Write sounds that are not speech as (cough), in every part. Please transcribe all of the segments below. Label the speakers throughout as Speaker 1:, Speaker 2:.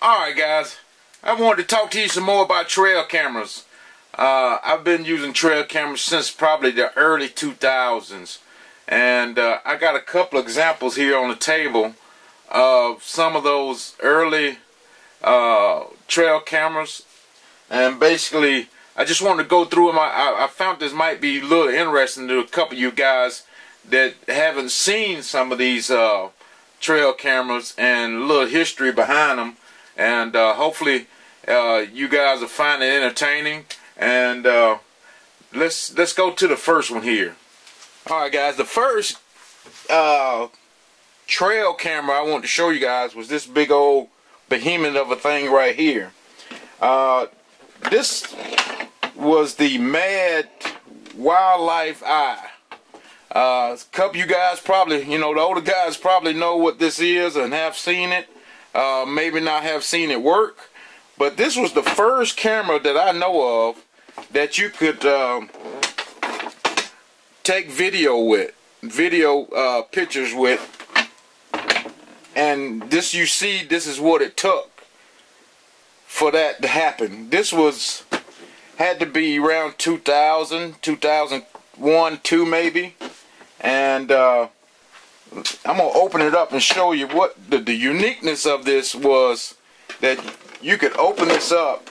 Speaker 1: Alright guys, I wanted to talk to you some more about trail cameras. Uh, I've been using trail cameras since probably the early 2000s. And uh, I got a couple examples here on the table of some of those early uh, trail cameras. And basically, I just wanted to go through them. I, I found this might be a little interesting to a couple of you guys that haven't seen some of these uh, trail cameras and a little history behind them and uh, hopefully uh, you guys will find it entertaining. And uh, let's let's go to the first one here. Alright guys. The first uh, trail camera I want to show you guys was this big old behemoth of a thing right here. Uh, this was the Mad Wildlife Eye. Uh, a couple you guys probably, you know, the older guys probably know what this is and have seen it uh, maybe not have seen it work. But this was the first camera that I know of that you could um, take video with, video uh, pictures with. And this you see, this is what it took for that to happen. This was, had to be around 2000, 2001, 2 maybe. And uh, I'm gonna open it up and show you what the, the uniqueness of this was that you could open this up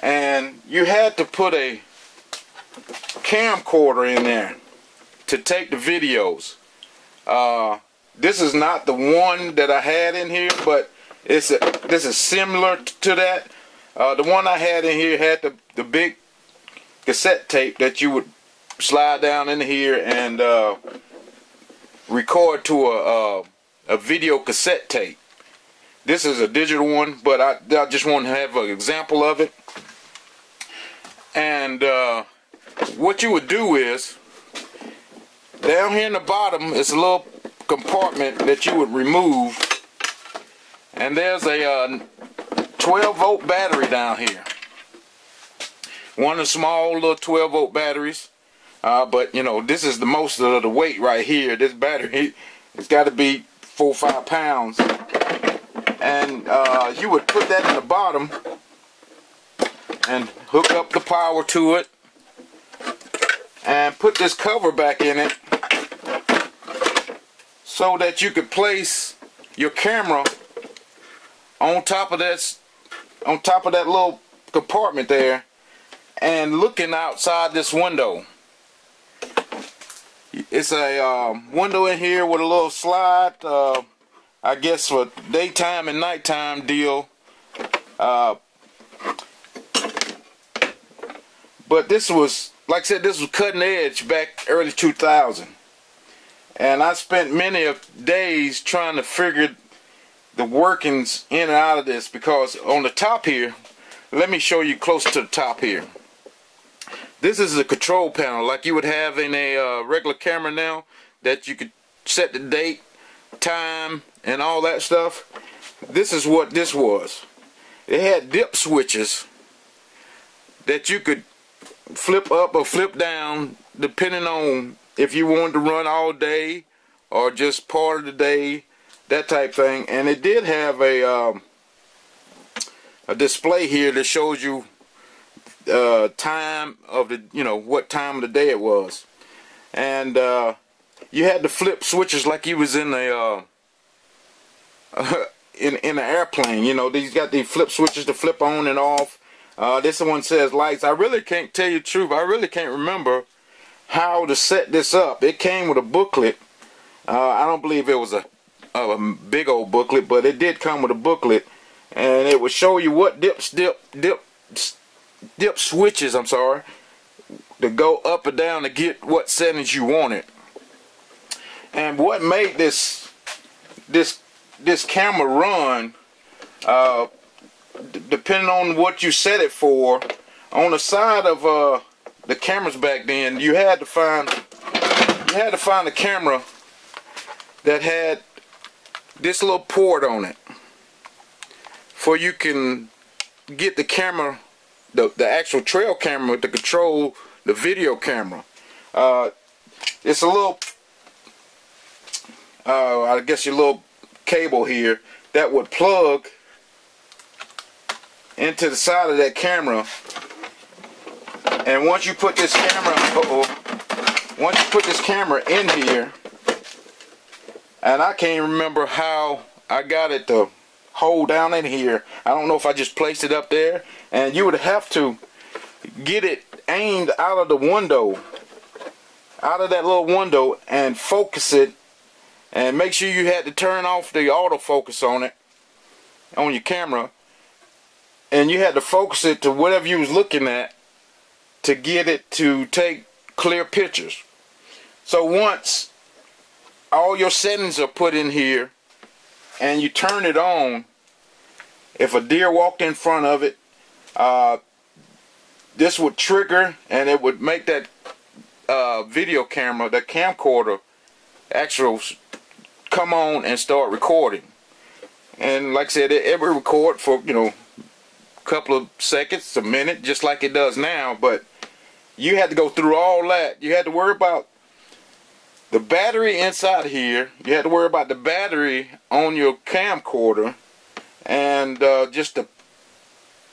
Speaker 1: and you had to put a camcorder in there to take the videos. Uh, this is not the one that I had in here but it's a, this is similar to that. Uh, the one I had in here had the, the big cassette tape that you would slide down in here and uh, record to a, a, a video cassette tape. This is a digital one, but I, I just want to have an example of it. And uh, what you would do is, down here in the bottom is a little compartment that you would remove. And there's a uh, 12 volt battery down here. One of the small little 12 volt batteries. Uh, but you know, this is the most of the weight right here. This battery, it's got to be four or five pounds. And uh, you would put that in the bottom and hook up the power to it and put this cover back in it so that you could place your camera on top of that on top of that little compartment there and looking outside this window it's a um, window in here with a little slide. Uh, I guess for daytime and nighttime deal. Uh, but this was, like I said, this was cutting edge back early 2000. And I spent many of days trying to figure the workings in and out of this because on the top here, let me show you close to the top here. This is a control panel like you would have in a uh, regular camera now that you could set the date, time, and all that stuff. This is what this was. It had dip switches that you could flip up or flip down depending on if you wanted to run all day or just part of the day, that type thing. And it did have a um, a display here that shows you uh, time of the, you know, what time of the day it was. And uh, you had to flip switches like you was in a, uh, (laughs) in, in an airplane. You know, these got the flip switches to flip on and off. Uh, this one says lights. I really can't tell you the truth. I really can't remember how to set this up. It came with a booklet. Uh, I don't believe it was a, a big old booklet, but it did come with a booklet. And it would show you what dips, dip, dip, dip switches, I'm sorry, to go up or down to get what settings you wanted. And what made this this this camera run, uh, depending on what you set it for, on the side of uh, the cameras back then, you had to find you had to find a camera that had this little port on it, for you can get the camera the, the actual trail camera to control the video camera. Uh, it's a little, uh, I guess your little cable here that would plug into the side of that camera. And once you put this camera, uh oh, once you put this camera in here, and I can't remember how I got it to hold down in here. I don't know if I just placed it up there, and you would have to get it aimed out of the window, out of that little window, and focus it, and make sure you had to turn off the autofocus on it, on your camera, and you had to focus it to whatever you was looking at to get it to take clear pictures. So once all your settings are put in here and you turn it on, if a deer walked in front of it, uh, this would trigger and it would make that uh, video camera, the camcorder, actual come on and start recording. And like I said, it, it would record for, you know, a couple of seconds, a minute, just like it does now. But you had to go through all that. You had to worry about the battery inside here. You had to worry about the battery on your camcorder. And uh, just the,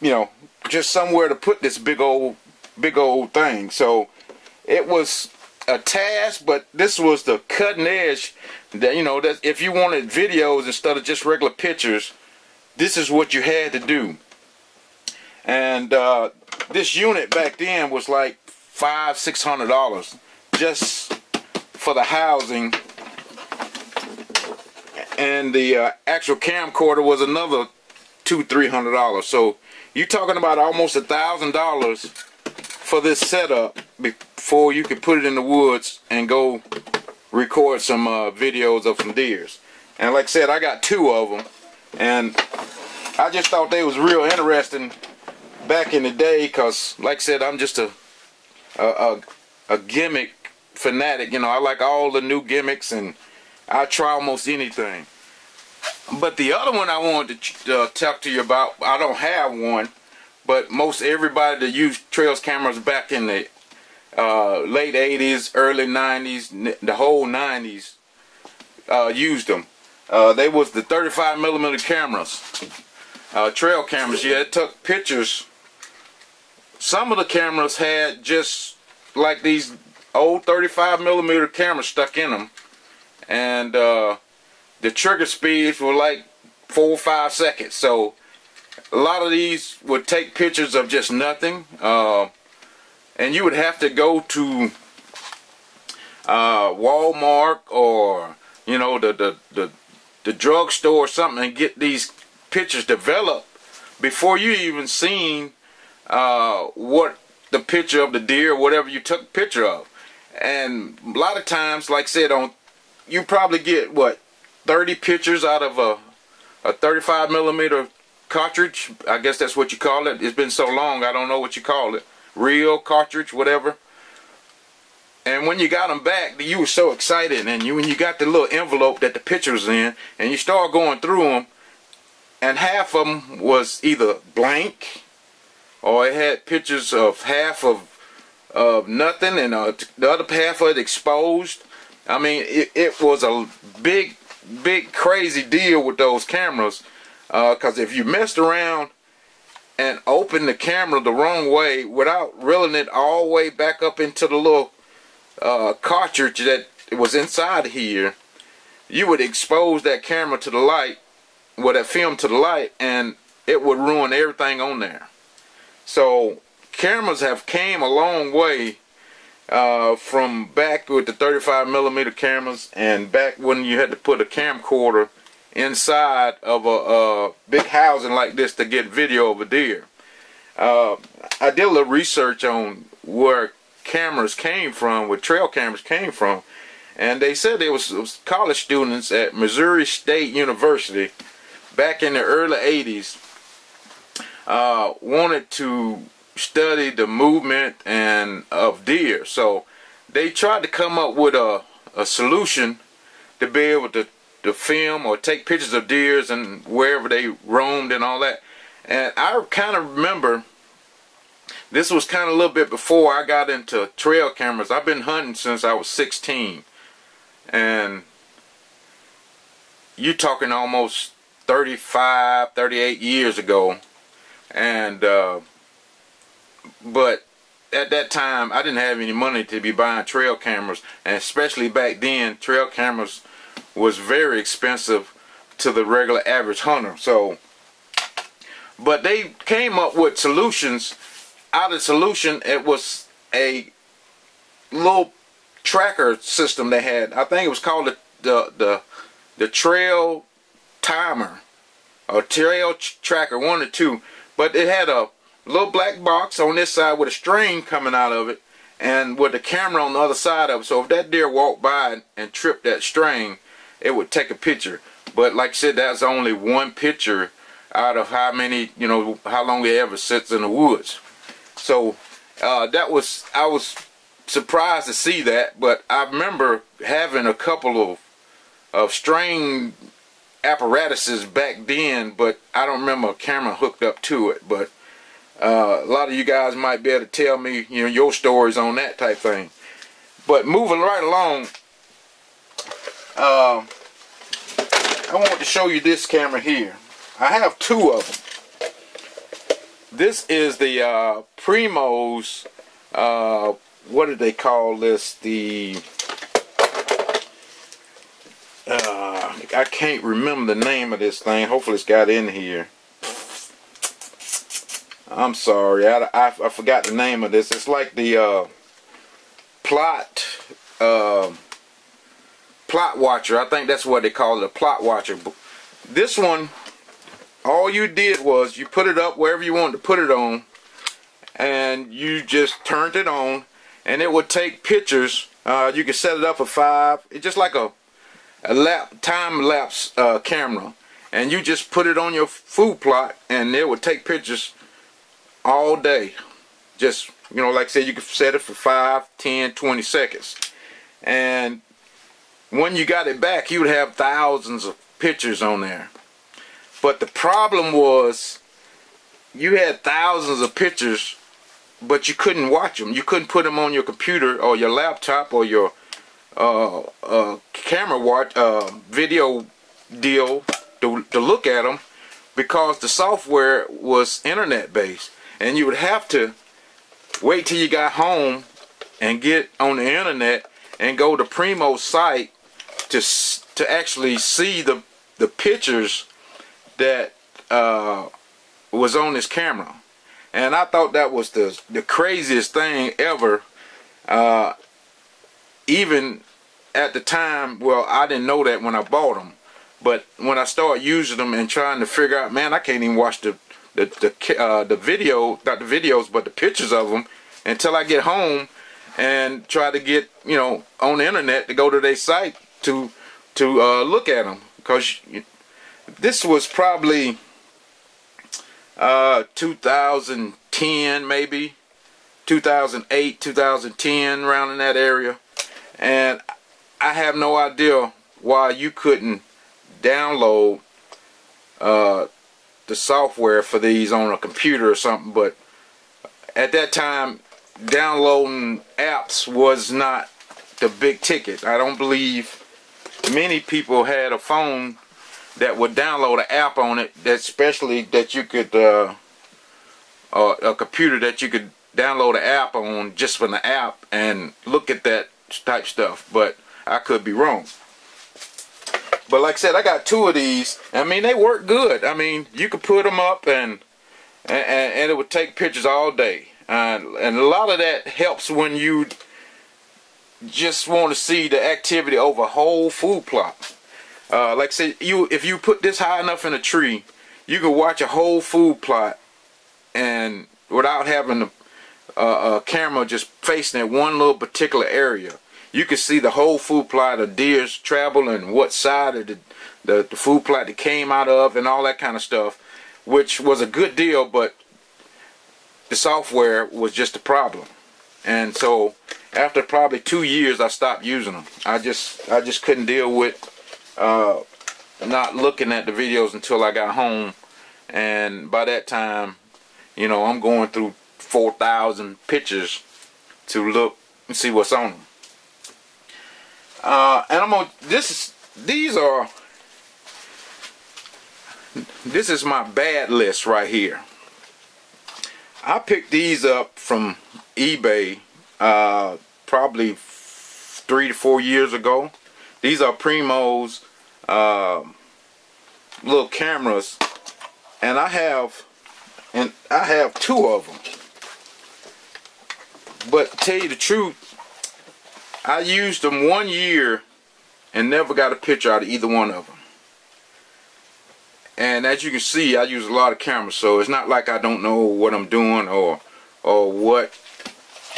Speaker 1: you know, just somewhere to put this big old big old thing so it was a task but this was the cutting edge that you know that if you wanted videos instead of just regular pictures this is what you had to do and uh, this unit back then was like five six hundred dollars just for the housing. And the uh, actual camcorder was another two three hundred dollars. So you're talking about almost a thousand dollars for this setup before you can put it in the woods and go record some uh, videos of some deers. And like I said, I got two of them, and I just thought they was real interesting back in the day, cause like I said, I'm just a a, a, a gimmick fanatic. You know, I like all the new gimmicks, and I try almost anything. But the other one I wanted to uh, talk to you about, I don't have one, but most everybody that used Trails cameras back in the uh, late 80s, early 90s, the whole 90s uh, used them. Uh, they was the 35 millimeter cameras, uh, trail cameras. Yeah, it took pictures. Some of the cameras had just like these old 35 millimeter cameras stuck in them, and uh, the trigger speeds were like four or five seconds. So a lot of these would take pictures of just nothing. Uh, and you would have to go to uh, Walmart or you know the the the, the drugstore or something and get these pictures developed before you even seen uh, what the picture of the deer or whatever you took picture of. And a lot of times, like I said, on you probably get what 30 pictures out of a, a 35 millimeter cartridge. I guess that's what you call it. It's been so long, I don't know what you call it. Real cartridge, whatever. And when you got them back, you were so excited. And you when you got the little envelope that the picture was in, and you start going through them, and half of them was either blank, or it had pictures of half of of nothing, and uh, the other half of it exposed. I mean, it, it was a big big crazy deal with those cameras because uh, if you messed around and opened the camera the wrong way without reeling it all the way back up into the little uh, cartridge that was inside here you would expose that camera to the light with that film to the light and it would ruin everything on there so cameras have came a long way uh, from back with the 35 millimeter cameras and back when you had to put a camcorder inside of a, a big housing like this to get video of a deer. Uh, I did a little research on where cameras came from, where trail cameras came from, and they said there was, was college students at Missouri State University back in the early 80s uh, wanted to study the movement and of deer. So they tried to come up with a, a solution to be able to, to film or take pictures of deers and wherever they roamed and all that. And I kind of remember this was kind of a little bit before I got into trail cameras. I've been hunting since I was 16. And you're talking almost 35, 38 years ago and uh, but at that time I didn't have any money to be buying trail cameras. And especially back then trail cameras was very expensive to the regular average hunter. So but they came up with solutions. Out of solution it was a little tracker system they had. I think it was called the the the, the trail timer or trail tracker one or two. But it had a little black box on this side with a string coming out of it and with the camera on the other side of it. So if that deer walked by and tripped that string, it would take a picture. But like I said, that's only one picture out of how many, you know, how long it ever sits in the woods. So uh, that was, I was surprised to see that, but I remember having a couple of, of string apparatuses back then, but I don't remember a camera hooked up to it. But uh, a lot of you guys might be able to tell me, you know, your stories on that type thing. But moving right along, uh, I want to show you this camera here. I have two of them. This is the uh, Primos, uh, what did they call this? The, uh, I can't remember the name of this thing. Hopefully it's got in here. I'm sorry, I, I, I, forgot the name of this. It's like the uh, plot uh, plot watcher. I think that's what they call it, a plot watcher. This one, all you did was you put it up wherever you wanted to put it on, and you just turned it on, and it would take pictures. Uh, you could set it up for five. It's just like a a lap time lapse uh, camera, and you just put it on your food plot, and it would take pictures all day. Just, you know, like I said, you can set it for 5, 10, 20 seconds. And when you got it back, you would have thousands of pictures on there. But the problem was you had thousands of pictures, but you couldn't watch them. You couldn't put them on your computer or your laptop or your uh, uh, camera watch uh, video deal to, to look at them because the software was internet based and you would have to wait till you got home and get on the internet and go to Primos' site to to actually see the the pictures that uh, was on his camera. And I thought that was the the craziest thing ever uh, even at the time well I didn't know that when I bought them but when I started using them and trying to figure out man I can't even watch the the the uh, the video, not the videos, but the pictures of them until I get home and try to get you know on the internet to go to their site to to uh, look at them because this was probably uh, 2010 maybe 2008 2010 around in that area. And I have no idea why you couldn't download uh, the software for these on a computer or something but at that time downloading apps was not the big ticket. I don't believe many people had a phone that would download an app on it that especially that you could uh, uh, a computer that you could download an app on just from the app and look at that type stuff but I could be wrong but like I said, I got two of these. I mean, they work good. I mean, you could put them up and and, and it would take pictures all day. Uh, and a lot of that helps when you just want to see the activity over a whole food plot. Uh, like I said, you if you put this high enough in a tree, you can watch a whole food plot and without having a, a, a camera just facing at one little particular area you can see the whole food plot of deer's travel and what side of the, the, the food plot that came out of and all that kind of stuff, which was a good deal, but the software was just a problem. And so after probably two years, I stopped using them. I just I just couldn't deal with uh, not looking at the videos until I got home. And by that time, you know, I'm going through 4,000 pictures to look and see what's on them. Uh, and I'm gonna, this is, these are, this is my bad list right here. I picked these up from eBay uh, probably three to four years ago. These are Primos uh, little cameras, and I have and I have two of them. But to tell you the truth, I used them one year and never got a picture out of either one of them. And as you can see, I use a lot of cameras, so it's not like I don't know what I'm doing or or what.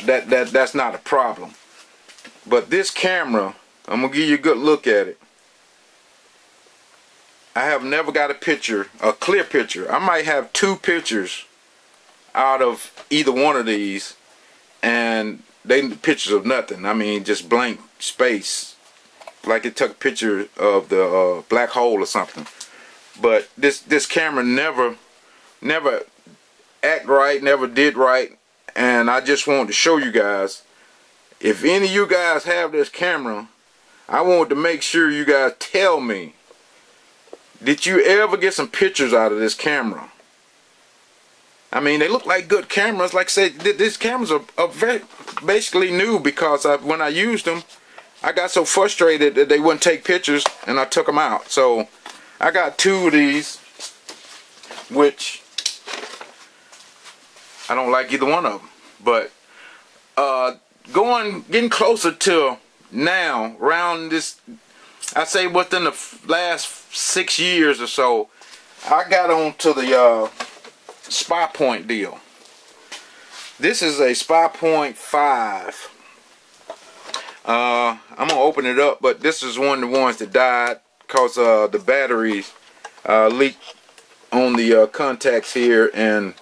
Speaker 1: That that that's not a problem. But this camera, I'm gonna give you a good look at it. I have never got a picture, a clear picture. I might have two pictures out of either one of these, and they pictures of nothing. I mean, just blank space, like it took a picture of the uh, black hole or something. But this this camera never never act right never did right and I just wanted to show you guys. If any of you guys have this camera I want to make sure you guys tell me did you ever get some pictures out of this camera I mean they look like good cameras like I said these cameras are, are very basically new because I, when I used them I got so frustrated that they wouldn't take pictures and I took them out so I got two of these, which I don't like either one of them. But uh, going, getting closer to now, around this, I say within the last six years or so, I got on to the uh, Spypoint deal. This is a Spypoint 5. Uh, I'm going to open it up, but this is one of the ones that died because uh, the batteries uh, leaked on the uh, contacts here and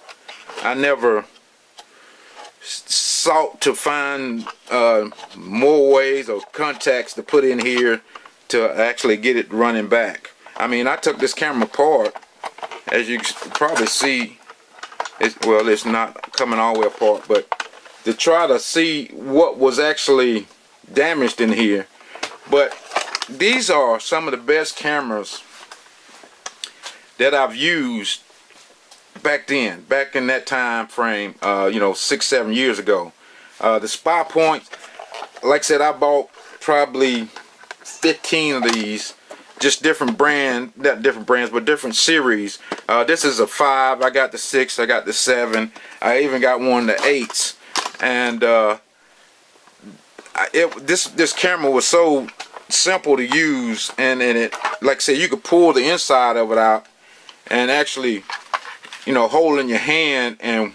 Speaker 1: I never sought to find uh, more ways or contacts to put in here to actually get it running back. I mean I took this camera apart as you probably see it's, well it's not coming all the way apart but to try to see what was actually damaged in here but these are some of the best cameras that I've used back then, back in that time frame, uh, you know, six, seven years ago. Uh, the Spypoint, like I said, I bought probably 15 of these, just different brand, not different brands, but different series. Uh, this is a five. I got the six. I got the seven. I even got one the eights, and uh, it, this this camera was so simple to use and, and it like I said you could pull the inside of it out and actually you know hold in your hand and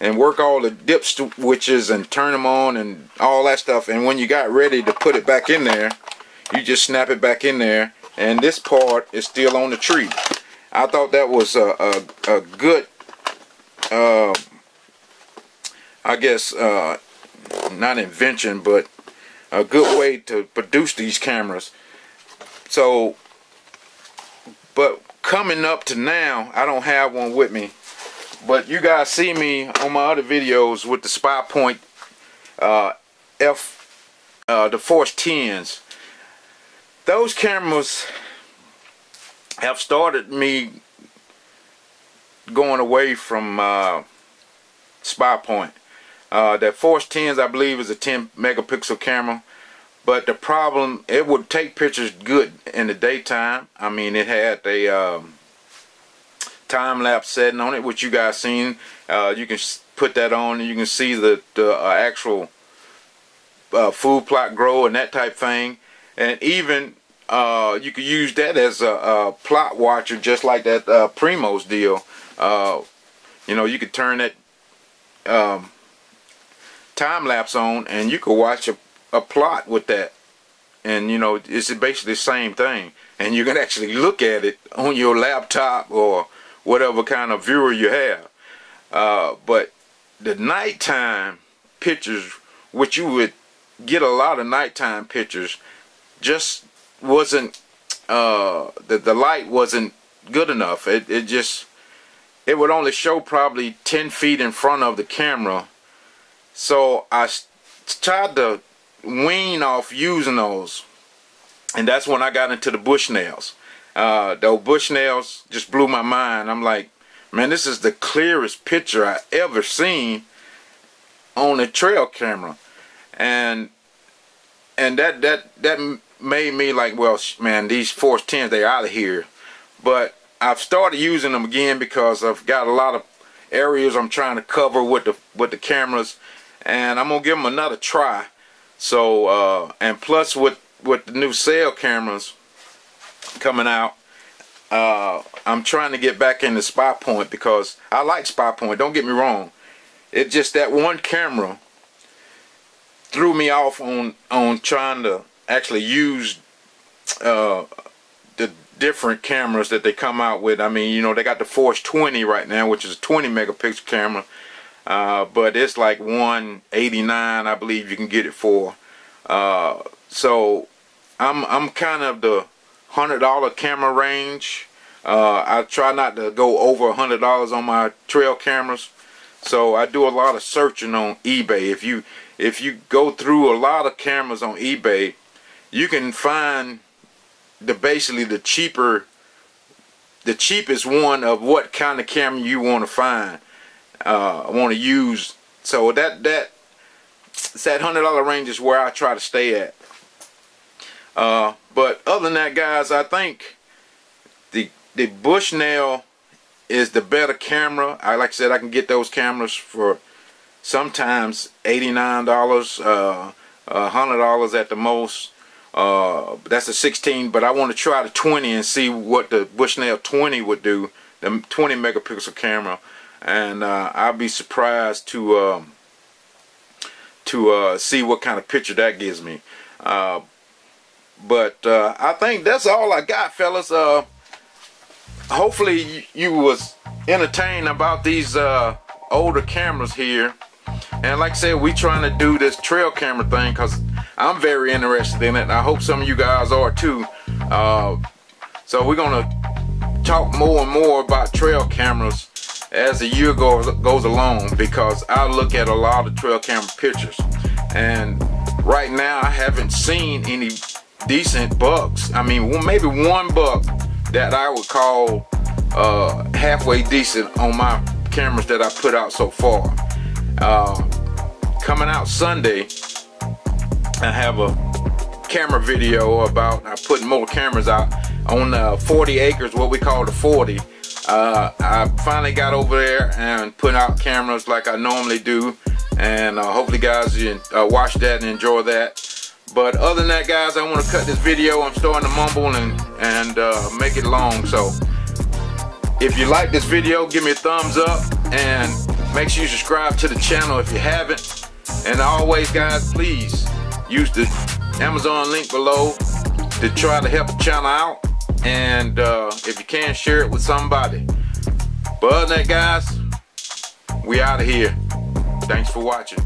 Speaker 1: and work all the dip switches and turn them on and all that stuff and when you got ready to put it back in there you just snap it back in there and this part is still on the tree I thought that was a, a, a good uh, I guess uh, not invention but a good way to produce these cameras. So, but coming up to now, I don't have one with me. But you guys see me on my other videos with the Spypoint uh, F, uh, the Force 10s. Those cameras have started me going away from uh, Spypoint. Uh, that Force 10s I believe is a 10 megapixel camera. But the problem it would take pictures good in the daytime. I mean it had a um, time-lapse setting on it which you guys seen. Uh, you can put that on and you can see the, the uh, actual uh, food plot grow and that type thing and even uh, you could use that as a, a, plot watcher just like that uh, Primos deal. You know you could turn that um, time lapse on and you could watch a, a plot with that. And you know it's basically the same thing. And you can actually look at it on your laptop or whatever kind of viewer you have. Uh, but the nighttime pictures which you would get a lot of nighttime pictures just wasn't uh, the, the light wasn't good enough it, it just it would only show probably 10 feet in front of the camera so I tried to wean off using those. And that's when I got into the Bushnells. Uh, those Bushnells just blew my mind. I'm like, Man, this is the clearest picture I ever seen on a trail camera. And and that that that made me like, well, man, these Force 10s, they're out of here. But I've started using them again because I've got a lot of areas I'm trying to cover with the with the cameras and I'm gonna give them another try so uh, and plus with with the new cell cameras coming out uh, I'm trying to get back into Spypoint because I like Spypoint don't get me wrong it's just that one camera threw me off on on trying to actually use uh, the different cameras that they come out with. I mean you know they got the Force 20 right now which is a 20 megapixel camera uh, but it's like 189 I believe you can get it for. Uh, so I'm I'm kind of the hundred dollar camera range. Uh, I try not to go over a hundred dollars on my trail cameras. So I do a lot of searching on eBay. If you if you go through a lot of cameras on eBay you can find the basically the cheaper the cheapest one of what kind of camera you want to find uh, want to use. So that that that hundred dollar range is where I try to stay at. Uh, but other than that, guys, I think the the Bushnell is the better camera. I like I said, I can get those cameras for sometimes eighty nine dollars, uh, hundred dollars at the most. Uh, that's a 16, but I want to try the 20 and see what the Bushnell 20 would do, the 20 megapixel camera and uh, I'll be surprised to um, to uh, see what kind of picture that gives me. Uh, but uh, I think that's all I got, fellas. Uh, hopefully you was entertained about these older cameras here. And like I said, we trying to do this trail camera thing because I'm very interested in it. And I hope some of you guys are too. so we're going to talk more and more about trail cameras as the year goes, goes along because I look at a lot of trail camera pictures and right now I haven't seen any decent bucks. I mean maybe one buck that I would call uh, halfway decent on my cameras that I put out so far. Uh, coming out Sunday I have a camera video about I put more cameras out on uh, 40 acres what we call the 40 uh, I finally got over there and put out cameras like I normally do and uh, hopefully guys you uh, watch that and enjoy that. But other than that guys I want to cut this video. I'm starting to mumble and and uh, make it long. So if you like this video give me a thumbs up and make sure you subscribe to the channel if you haven't. And always guys please use the Amazon link below to try to help the channel out and uh, if you can, share it with somebody. But other than that, guys, we out of here. Thanks for watching.